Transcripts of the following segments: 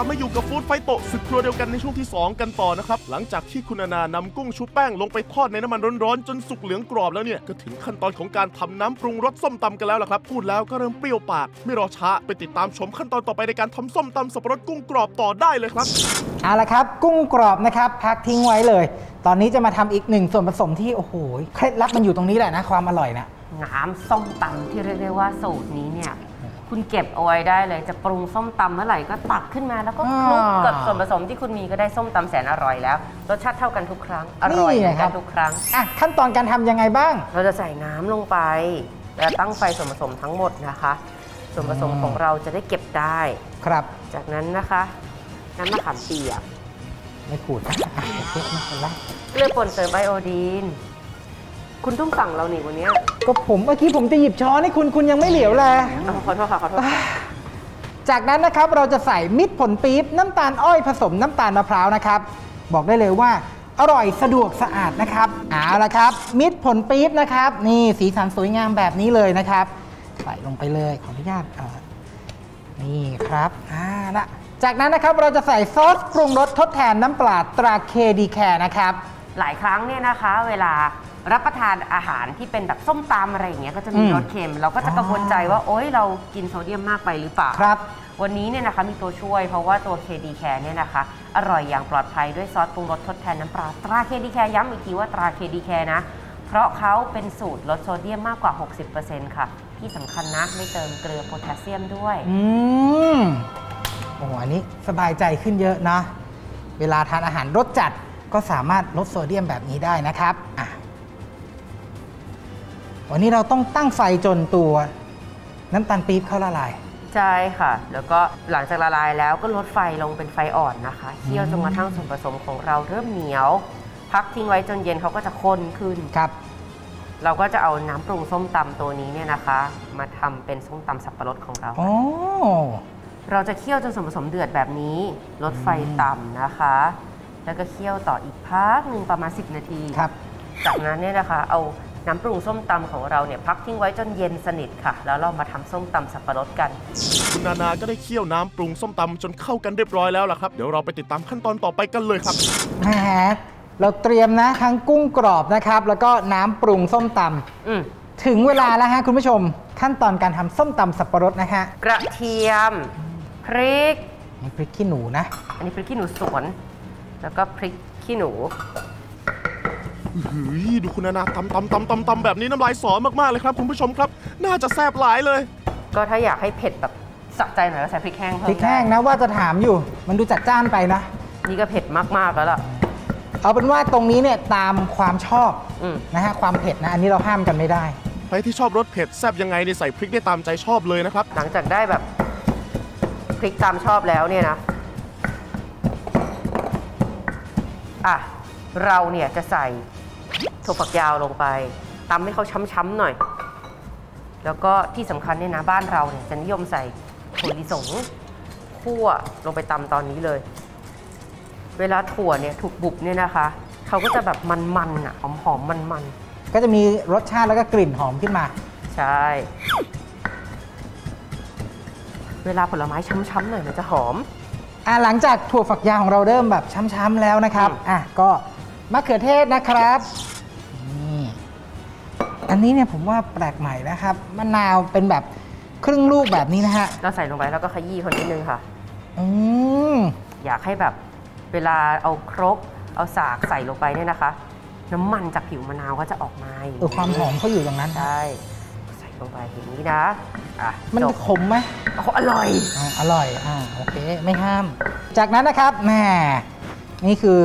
ดไฟโตะศึกครัวเดียวกันในช่วงที่ 2 กันต่อนะครับ หลังจากที่คุณนานานำกุ้งชุบแป้งลงไปทอดในน้ำมันร้อนๆ จนสุกเหลืองกรอบแล้วเนี่ย ก็ถึงขั้นตอนของการทำน้ำปรุงรสส้มตำกันแล้วล่ะครับ พูดแล้วก็เริ่มเปรี้ยวปาก ไม่รอช้า ไปติดตามชมขั้นตอนต่อไปในการทำส้มตำสับปะรดกุ้งกรอบต่อได้เลยครับเอาละครับ กุ้งกรอบนะครับพักทิ้งไว้เลย ตอนนี้จะมาทำอีกหนึ่งส่วนผสมที่โอ้โหเคล็ดลับมันอยู่ตรงนี้แหละนะความอร่อยนะน้ำส้มตำที่เรียกได้ว่าสูตรนี้เนี่ย คุณเก็บเอาไว้ได้เลย จะปรุงส้มตำเมื่อไหร่ก็ตักขึ้นมาแล้วก็คลุกอ่ากับส่วนผสมที่คุณมีก็ได้ส้มตำแสนอร่อยแล้วรสชาติเท่ากันทุกครั้งอร่อยนี่เหมือนครักับนทุกครั้งอะขั้นตอนการทำยังไงบ้าง เราจะใส่น้ำลงไปแล้วตั้งไฟส่วนผสมทั้งหมดนะคะ ส่วนผสมอืมของเราจะได้เก็บได้ครับ จากนั้นนะคะน้ำมะขามเปียกไม่ขูดนะอะโอเคไม่เป็นไรเกลือป่นเติมไอโอดีน คุณต้องสั่งเราหนิวันเนี้ยก็ผมเมื่อกี้ผมจะหยิบช้อนให้คุณคุณยังไม่เหลียวเลยเอาขอโทษค่ะขอโทษค่ะจากนั้นนะครับเราจะใส่มิตรผลปี๊บน้ำตาลอ้อยผสมน้ำตาลมะพร้าวนะครับ บอกได้เลยว่าอร่อยสะดวกสะอาดนะครับเอาละครับ มิตรผลปี๊บนะครับ นี่สีสันสวยงามแบบนี้เลยนะครับ ใส่ลงไปเลยขออนุญาตเอ่อนี่ครับอ่าละจากนั้นนะครับเราจะใส่ซอสปรุงรสทดแทนน้ำปลาตราเคดีแคร์นะครับ หลายครั้งเนี่ยนะคะ เวลา รับประทานอาหารที่เป็นแบบส้มตำอะไรอย่างเงี้ยก็จะมีอืมรสเค็ม เราก็จะกังวลใจว่าโอ๊ยเรากินโซเดียมมากไปหรือเปล่าครับ วันนี้เนี่ยนะคะมีตัวช่วยเพราะว่าตัว KD Care เนี่ยนะคะ อร่อยอย่างปลอดภัยด้วยซอสปรุงรสทดแทนน้ำปลาตรา KD Care ย้ำอีกทีว่าตรา KD Care นะ เพราะเขาเป็นสูตรลดโซเดียมมากกว่า 60%ค่ะ ที่สำคัญนะไม่เติมเกลือโพแทสเซียมด้วยอืมโอ้โหอันนี้สบายใจขึ้นเยอะนะ เวลาทานอาหารรสจัดก็สามารถลดโซเดียมแบบนี้ได้นะครับอะ วันนี้เราต้องตั้งไฟจนตัวน้ำตาลปี๊บเข้าละลายใช่ค่ะ แล้วก็หลังจากละลายแล้วก็ลดไฟลงเป็นไฟอ่อนนะคะเคี่ยวจนกระทั่งส่วนผสมของเราเริ่มเหนียว พักทิ้งไว้จนเย็นเขาก็จะข้นขึ้นครับ เราก็จะเอาน้ำปรุงส้มตำตัวนี้เนี่ยนะคะ มาทำเป็นส้มตำสับปะรดของเราโอ้เราจะเคี่ยวจนส่วนผสมเดือดแบบนี้ ลดไฟต่ำนะคะ แล้วก็เคี่ยวต่ออีกพักหนึ่งประมาณ 10 นาทีครับ จากนั้นเนี่ยนะคะ เอา น้ำปรุงส้มตำของเราเนี่ยพักทิ้งไว้จนเย็นสนิทค่ะ แล้วเรามาทำส้มตำสับปะรดกัน คุณนานาก็ได้เคี่ยวน้ำปรุงส้มตำจนเข้ากันเรียบร้อยแล้วล่ะครับ เดี๋ยวเราไปติดตามขั้นตอนต่อไปกันเลยครับแหมเราเตรียมนะทั้งกุ้งกรอบนะครับ แล้วก็น้ำปรุงส้มตอืมำถึงเวลาแล้วฮะคุณผู้ชม ขั้นตอนการทำส้มตำสับปะรดนะฮะกระเทียม พริก นี่พริกขี้หนูนะ อันนี้พริกขี้หนูสวน แล้วก็พริกขี้หนูหืย ดูคุณนานาตำตำตำตำตำแบบนี้น้ำลายสอมากๆเลยครับ คุณผู้ชมครับ น่าจะแซ่บหลายเลย ก็ถ้าอยากให้เผ็ดแบบสะใจหน่อยก็ใส่พริกแห้งเพิ่พริมกแห้งได้นะว่าจะถามอยู่ มันดูจัดจ้านไปนะ นี่ก็เผ็ดมากๆแล้วล่ะ เอาเป็นว่าตรงนี้เนี่ยตามความชอบอืมนะฮะความเผ็ดนะอันนี้เราห้ามกันไม่ได้ใครที่ชอบรสเผ็ดแซ่บยังไงเนี่ยใส่พริกได้ตามใจชอบเลยนะครับ หลังจากได้แบบพริกตามชอบแล้วเนี่ยนะอะเราเนี่ยจะใส่ ถั่วฝักยาวลงไปตำให้เขาช้ำๆหน่อย แล้วก็ที่สำคัญเนี่ยนะบ้านเราเนี่ยจะนิยมใส่ถั่วลิสงคั่วลงไปตำตอนนี้เลย เวลาถั่วเนี่ยถูกบุบเนี่ยนะคะเขาก็จะแบบมันๆอะหอมๆมันๆก็จะมีรสชาติแล้วก็กลิ่นหอมขึ้นมาใช่ เวลาผลไม้ช้ำๆหน่อยมันจะหอม อะหลังจากถั่วฝักยาวของเราเริ่มแบบช้ำๆแล้วนะครับ อืม อะก็มะเขือเทศนะครับนี่ อันนี้เนี่ยผมว่าแปลกใหม่นะครับมะนาวเป็นแบบครึ่งลูกแบบนี้นะฮะเราใส่ลงไปแล้วก็ขยี้คนนิดนึงค่ะ อืมอยากให้แบบเวลาเอาครกเอาสากใส่ลงไปเนี่ยนะคะ น้ำมันจากผิวมะนาวก็จะออกมาอย่างเออความหอมเขาอยู่ตรงนั้นใช่ใส่ลงไปอย่างนี้นะอะมันจบขมไหมโอ้โหอร่อย อ่าอร่อยอ่าโอเคไม่ห้าม จากนั้นนะครับแหม่นี่คือ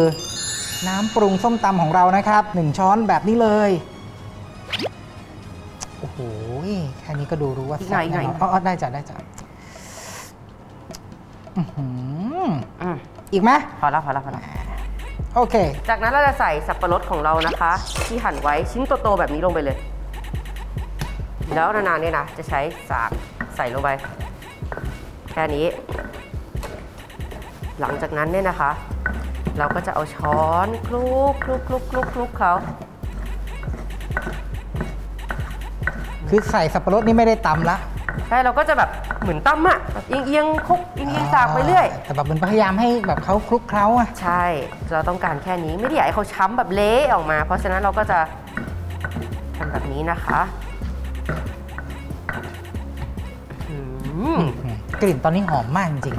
น้ำปรุงส้มตำของเรานะครับหนึ่งช้อนแบบนี้เลย โอ้โหแค่นี้ก็ดูรู้ว่าอีกหน่อยแซ่บอีกหน่อยแอ๋อได้จ้ะได้จ้ะอื้อหืออืมอีกไหมพอแล้วพอแล้วพอแล้วโอเค จากนั้นเราจะใส่สับปะรดของเรานะคะ ที่หั่นไว้ชิ้นโตๆแบบนี้ลงไปเลย แล้วนานๆเนี่ยนะ จะใช้สากใส่ลงไป แค่นี้ หลังจากนั้นเนี่ยนะคะ เราก็จะเอาช้อนคลุกคลุกคลุกคลุกคลุกเขา คือใส่สับปะรดนี่ไม่ได้ตำละใช่เราก็จะแบบเหมือนตั้มอะแบบเอียงเอียงๆคลุกเอียงเอียงๆสากไปเรื่อย แต่แบบมันพยายามให้แบบเขาคลุกเคล้าอะใช่ เราต้องการแค่นี้ไม่ได้อยากให้เขาช้ำแบบเละออกมา เพราะฉะนั้นเราก็จะทำแบบนี้นะคะอืมอืมกลิ่นตอนนี้หอมมากจริง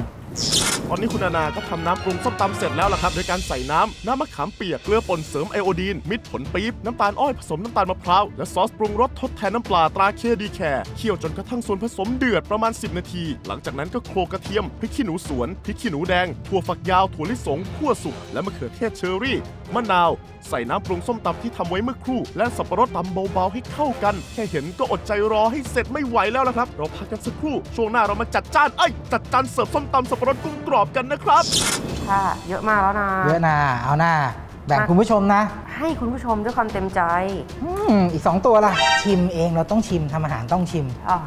ตอนนี้คุณนานาก็ทำน้ำปรุงส้มตำเสร็จแล้วล่ะครับ โดยการใส่น้ำน้ำมะขามเปียก เกลือป่นเสริมไอโอดีน มิตรผลปี๊บ น้ำตาลอ้อยผสมน้ำตาลมะพร้าว และซอสปรุงรสทดแทนน้ำปลาตรา KD Care เคี่ยวจนกระทั่งส่วนผสมเดือดประมาณ 10 นาที หลังจากนั้นก็โขลกกระเทียมพริกขี้หนูสวนพริกขี้หนูแดงถั่วฝักยาวถั่วลิสงขั่วสุกและมะเขือเทศเชอรี่ มะนาว ใส่น้ำปรุงส้มตำที่ทำไว้เมื่อครู่ และสับปะรดตำเบาๆให้เข้ากัน แค่เห็นก็อดใจรอให้เสร็จไม่ไหวแล้วล่ะครับ เราพักกันสักครู่ ช่วงหน้าเรามาจัดจานเอ้จัดจานเสิร์ฟส้มตำสับปะรดกุ้งกรอบกันนะครับ ค่ะ เยอะมากแล้วนะๆเยอะนะเอาหน้าแบ่งคุณผู้ชมนะ ให้คุณผู้ชมด้วยความเต็มใจ อืมอีก2ตัวล่ะ ชิมเองเราต้องชิมทำอาหารต้องชิมอะ